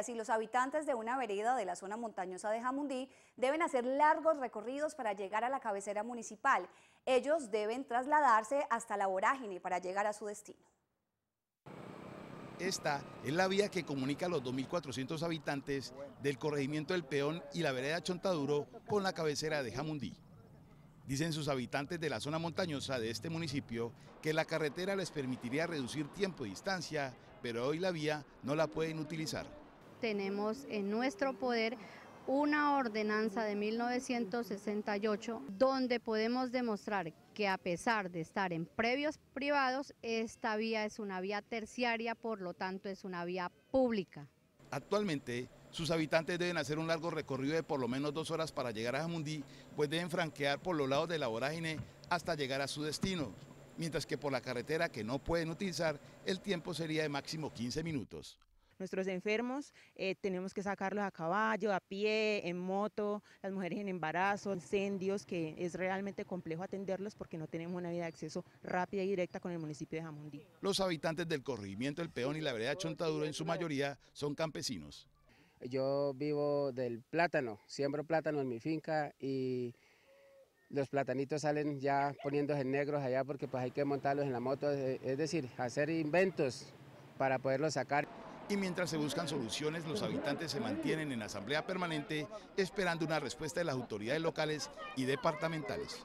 Así los habitantes de una vereda de la zona montañosa de Jamundí deben hacer largos recorridos para llegar a la cabecera municipal. Ellos deben trasladarse hasta la vorágine para llegar a su destino. Esta es la vía que comunica a los 2.400 habitantes del corregimiento del Peón y la vereda Chontaduro con la cabecera de Jamundí. Dicen sus habitantes de la zona montañosa de este municipio que la carretera les permitiría reducir tiempo y distancia, pero hoy la vía no la pueden utilizar. Tenemos en nuestro poder una ordenanza de 1968 donde podemos demostrar que a pesar de estar en previos privados, esta vía es una vía terciaria, por lo tanto es una vía pública. Actualmente, sus habitantes deben hacer un largo recorrido de por lo menos dos horas para llegar a Jamundí, pues deben franquear por los lados de la vorágine hasta llegar a su destino, mientras que por la carretera que no pueden utilizar, el tiempo sería de máximo 15 minutos. Nuestros enfermos eh, tenemos que sacarlos a caballo, a pie, en moto, las mujeres en embarazo, incendios, que es realmente complejo atenderlos porque no tenemos una vía de acceso rápida y directa con el municipio de Jamundí. Los habitantes del corregimiento El Peón y la vereda Chontaduro en su mayoría son campesinos. Yo vivo del plátano, siembro plátano en mi finca y los platanitos salen ya poniéndose negros allá porque pues hay que montarlos en la moto, es decir, hacer inventos para poderlos sacar y mientras se buscan soluciones, los habitantes se mantienen en asamblea permanente esperando una respuesta de las autoridades locales y departamentales.